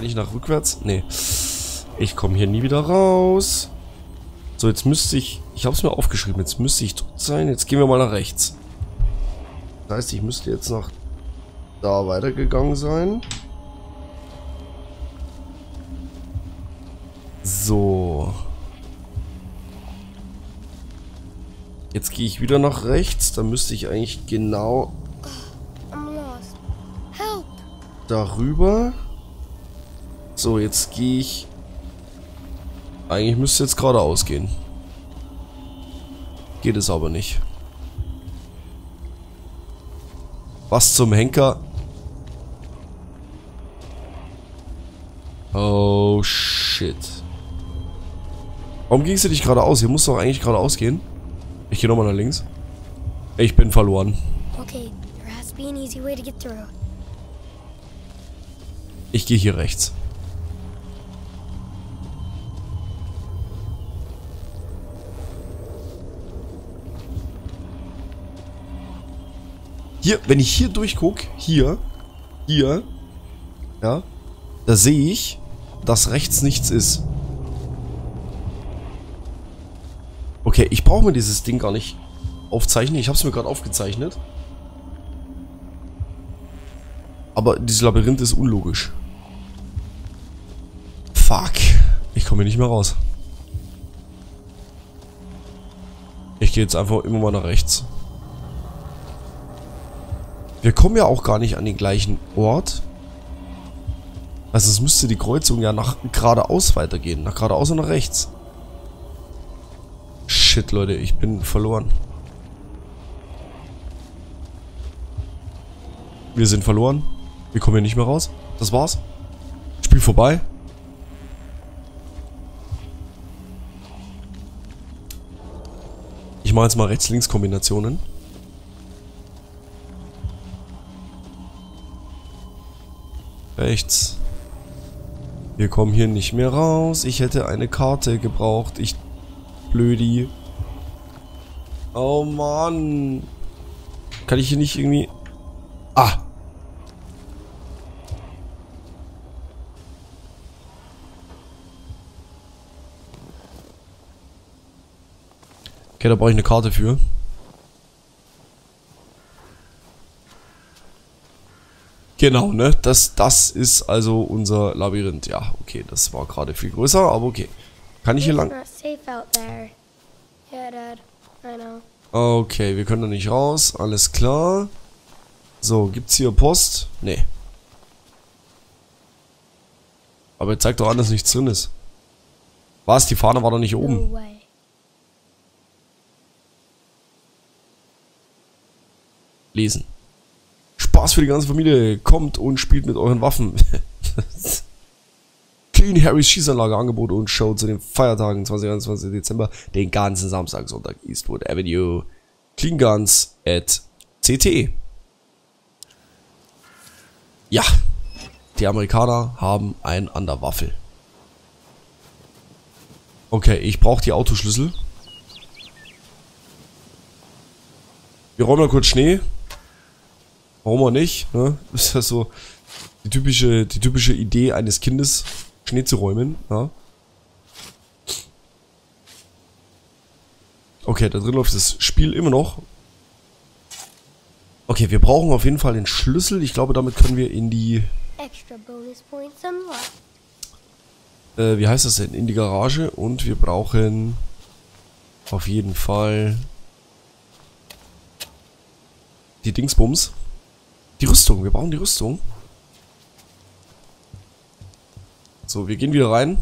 Kann ich nach rückwärts? Nee. Ich komme hier nie wieder raus. So, jetzt müsste ich... Ich habe es mir aufgeschrieben. Jetzt müsste ich dort sein. Jetzt gehen wir mal nach rechts. Das heißt, ich müsste jetzt nach da weitergegangen sein. So. Jetzt gehe ich wieder nach rechts. Da müsste ich eigentlich genau darüber. So, jetzt gehe ich... Eigentlich müsste jetzt geradeaus gehen. Geht es aber nicht. Was zum Henker? Oh, shit. Warum ging es nicht geradeaus? Hier muss doch eigentlich geradeaus gehen. Ich gehe nochmal nach links. Ich bin verloren. Okay, there has to be an easy way to get through. Ich gehe hier rechts. Hier, wenn ich hier durchgucke, hier, hier, ja, da sehe ich, dass rechts nichts ist. Okay, ich brauche mir dieses Ding gar nicht aufzeichnen. Ich habe es mir gerade aufgezeichnet. Aber dieses Labyrinth ist unlogisch. Fuck. Ich komme hier nicht mehr raus. Ich gehe jetzt einfach immer mal nach rechts. Wir kommen ja auch gar nicht an den gleichen Ort. Also es müsste die Kreuzung ja nach geradeaus weitergehen. Nach geradeaus und nach rechts. Shit, Leute, ich bin verloren. Wir sind verloren. Wir kommen hier nicht mehr raus. Das war's. Spiel vorbei. Ich mache jetzt mal Rechts-Links-Kombinationen. Rechts. Wir kommen hier nicht mehr raus. Ich hätte eine Karte gebraucht. Ich... Blödi. Oh Mann. Kann ich hier nicht irgendwie... Ah. Okay, da brauche ich eine Karte für. Genau, ne? Das, das ist also unser Labyrinth. Ja, okay, das war gerade viel größer, aber okay. Kann ich hier lang... Okay, wir können da nicht raus. Alles klar. So, gibt's hier Post? Nee. Aber jetzt zeigt doch an, dass nichts drin ist. Was? Die Fahne war doch nicht oben. Lesen. Spaß für die ganze Familie. Kommt und spielt mit euren Waffen. Clean Harrys Schießanlage Angebot und Show zu den Feiertagen 20. 21. Dezember, den ganzen Samstag, Sonntag, Eastwood Avenue. Clean Guns at CT. Ja, die Amerikaner haben ein an der Waffel. Okay, ich brauche die Autoschlüssel. Wir räumen mal kurz Schnee. Warum auch nicht, ne? Das ist ja so die typische, die typische Idee eines Kindes, Schnee zu räumen, ja. Okay, da drin läuft das Spiel immer noch. Okay, wir brauchen auf jeden Fall den Schlüssel. Ich glaube, damit können wir in die... Äh, wie heißt das denn? In die Garage. Und wir brauchen auf jeden Fall die Dingsbums. Die Rüstung, wir brauchen die Rüstung. So, wir gehen wieder rein.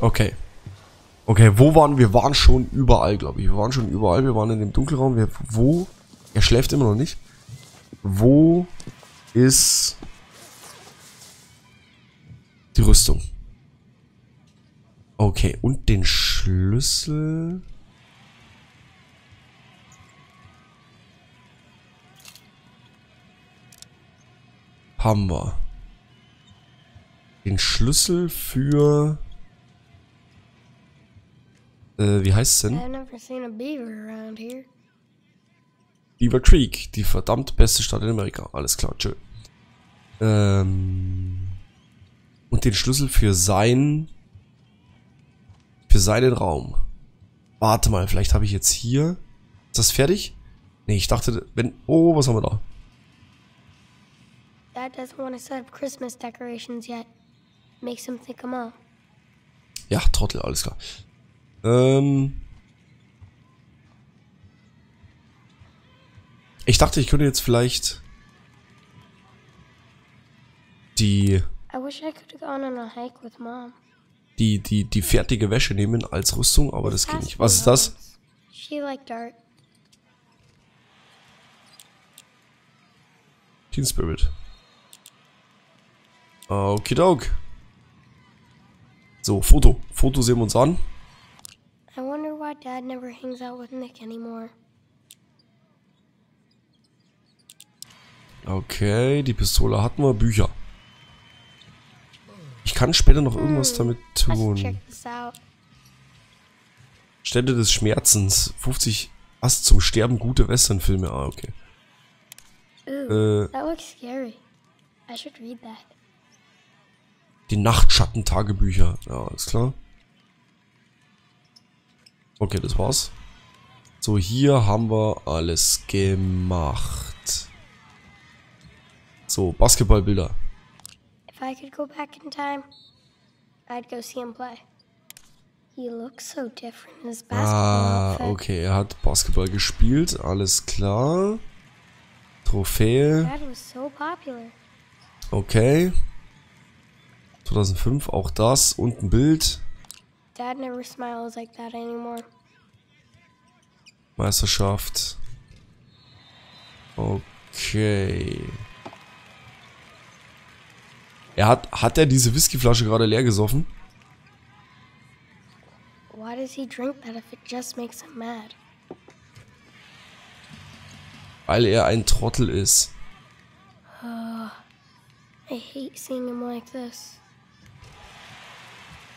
Okay. Okay, wo waren wir? Wir waren schon überall, glaube ich. Wir waren schon überall. Wir waren in dem Dunkelraum. Wir, wo? Er schläft immer noch nicht. Wo ist die Rüstung? Okay, und den Schlüssel... haben wir. Den Schlüssel für... Äh, wie heißt es denn? Beaver Creek, die verdammt beste Stadt in Amerika. Alles klar, tschö. Ähm, und den Schlüssel für sein, für seinen Raum. Warte mal, vielleicht habe ich jetzt hier, ist das fertig? Nee, ich dachte, wenn, oh, was haben wir da? Dad doesn't want to set up Christmas decorations yet. Makes him think I'm all. Ja, Trottel, alles klar. Ähm. Ich dachte, ich könnte jetzt vielleicht die I wish I could have gone on a hike with Mom. die die die fertige Wäsche nehmen als Rüstung, aber das geht nicht. Was ist das? She liked art. Teen Spirit. Okidok. So, Foto. Foto sehen wir uns an. I wonder why Dad never hangs out with Nick anymore. Okay, die Pistole hatten wir. Bücher. Ich kann später noch irgendwas damit I should tun. Städte des Schmerzens. 50 Ast zum Sterben, gute Westernfilme. Ah, okay. Ooh, Äh, that looks scary. I should read that. Die Nachtschatten-Tagebücher. Ja, alles klar. Okay, das war's. So, hier haben wir alles gemacht. So, Basketballbilder. If I could go back in time, I'd go see him play. He looks so different in his basketball Ah, okay, er hat Basketball gespielt, alles klar. Trophäe, okay. 2005, auch das. Und ein Bild. Dad never smiles like that anymore. Meisterschaft. Okay. Er hat, hat er diese Whiskyflasche gerade leer gesoffen? Why does he drink that if it just makes him mad? Weil er ein Trottel ist. I hate seeing him like this.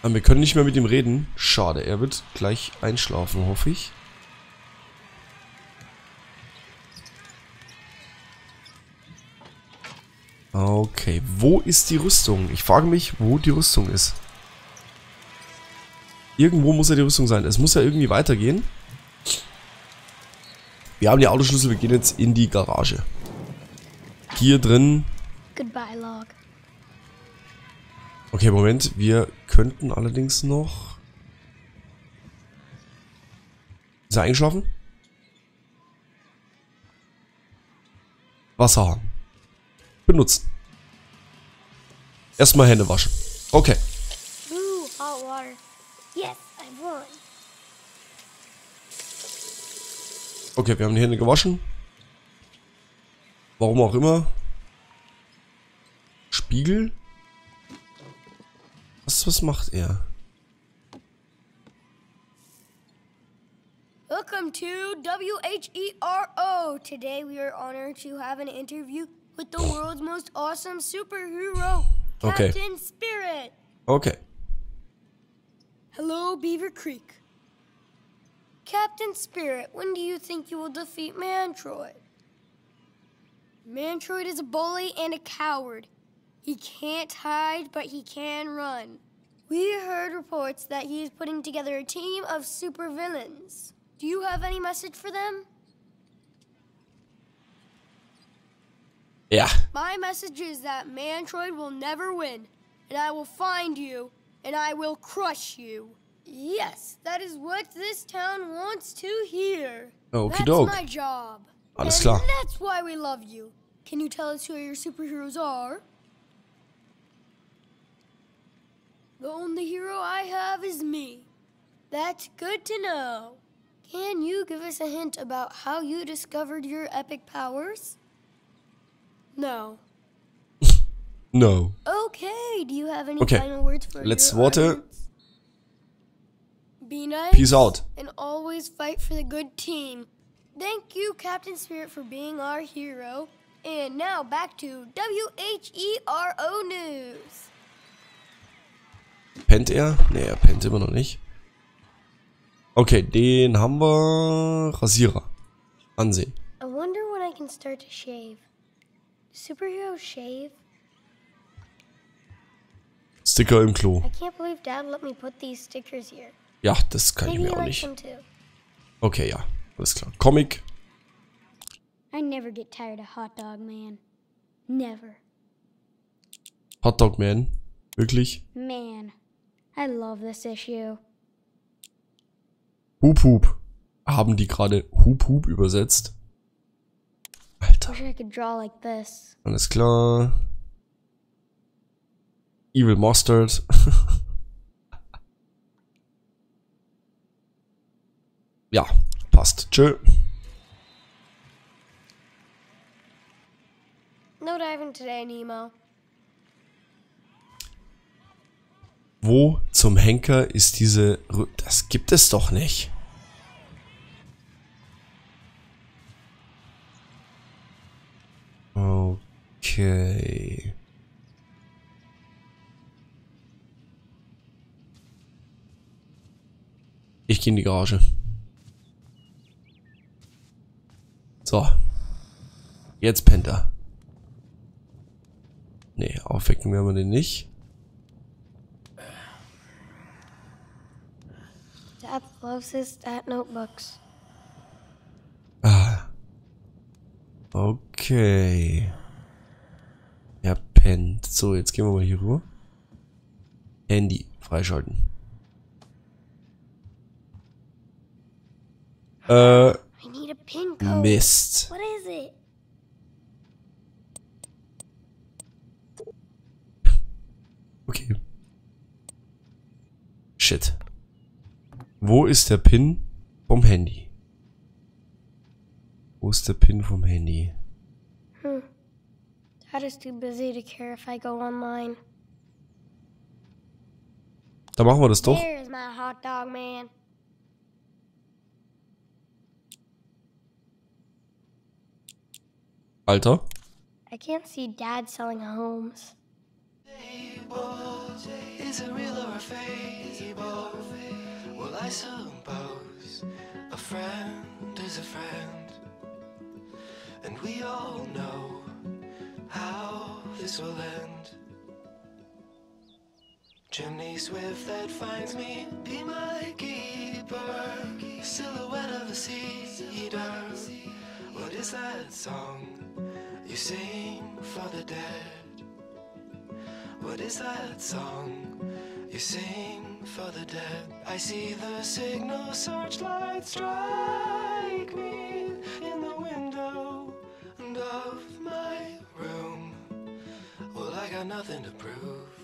Aber wir können nicht mehr mit ihm reden. Schade, er wird gleich einschlafen, hoffe ich. Okay, wo ist die Rüstung? Ich frage mich, wo die Rüstung ist. Irgendwo muss ja die Rüstung sein. Es muss ja irgendwie weitergehen. Wir haben die Autoschlüssel, wir gehen jetzt in die Garage. Hier drin Goodbye, Log. Okay, Moment. Wir könnten allerdings noch... Ist er eingeschlafen? Wasser haben. Benutzen. Erstmal Hände waschen. Okay. Ooh, hot water. Yes, I won. Okay, wir haben die Hände gewaschen. Warum auch immer. Spiegel. Was, was macht er? Welcome to WHERO. Today we are honored to have an interview with the world's most awesome superhero, Okay. Captain Spirit. Okay. Hello, Beaver Creek. Captain Spirit, when do you think you will defeat Mantroid? Mantroid is a bully and a coward. He can't hide, but he can run. We heard reports that he is putting together a team of supervillains. Do you have any message for them? Yeah. My message is that Mantroid will never win, and I will find you, and I will crush you. Yes, that is what this town wants to hear. Okie that's my job. Alles and klar. That's why we love you. Can you tell us who your superheroes are? The only hero I have is me. That's good to know. Can you give us a hint about how you discovered your epic powers? No. No. Okay, do you have any Okay, final words for your Worte. audience? Be nice. Peace out. And always fight for the good team. Thank you, Captain Spirit, for being our hero. And now back to WHERO News. Pennt er? Nee, er pennt immer noch nicht. Okay, den haben wir. Rasierer. Ansehen. I wonder can start to shave. Do superheroes shave? Sticker im Klo. I can't believe Dad let me put these stickers here. Ja, das kann ich mir auch nicht. Okay, ja. Alles klar. Comic. I never get tired of Hot Dog Man. Never. Hotdog Man. Wirklich. Man, I love this issue. Hup Hup. Haben die gerade Hup Hup übersetzt? Alter. Wish I could draw like this. Alles klar. Evil Mustard. ja, passt. Tschö. No diving today, Nemo. Wo zum Henker ist diese... Rü das gibt es doch nicht. Okay. Ich gehe in die Garage. So. Jetzt pennt er. Nee, aufwecken werden wir den nicht. His dad notebooks. Ah. Okay. Er pennt. So, jetzt gehen wir mal hier rüber. Handy freischalten. Äh. Mist. What is it? Okay. Shit. Wo ist der Pin vom Handy? Wo ist der Pin vom Handy? Dad is too busy to care if I go online. Da machen wir das doch. There's my hot dog man. Alter. I can't see Dad selling homes. I suppose a friend is a friend. And we all know how this will end. Chimney swift that finds me, be my keeper. Silhouette of a cedar. What is that song you sing for the dead? What is that song you sing for the dead? I see the signal searchlight strike me in the window of my room. Well, I got nothing to prove.